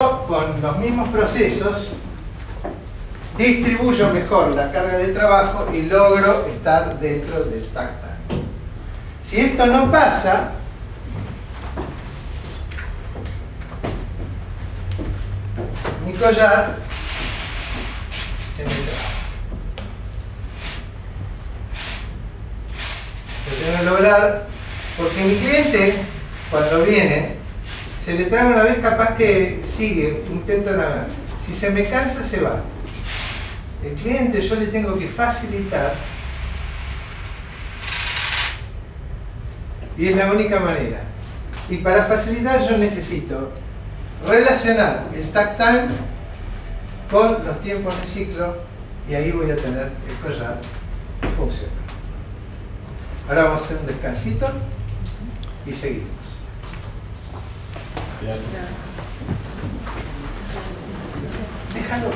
con los mismos procesos distribuyo mejor la carga de trabajo y logro estar dentro del tactile. Si esto no pasa, mi collar se me traba. Lo tengo que lograr porque mi cliente, cuando viene, se le trae una vez capaz que sigue, intenta navegar. Si se me cansa, se va. El cliente yo le tengo que facilitar y es la única manera. Y para facilitar yo necesito relacionar el tactile con los tiempos de ciclo y ahí voy a tener el collar funcional. Ahora vamos a hacer un descansito y seguimos. Déjalo.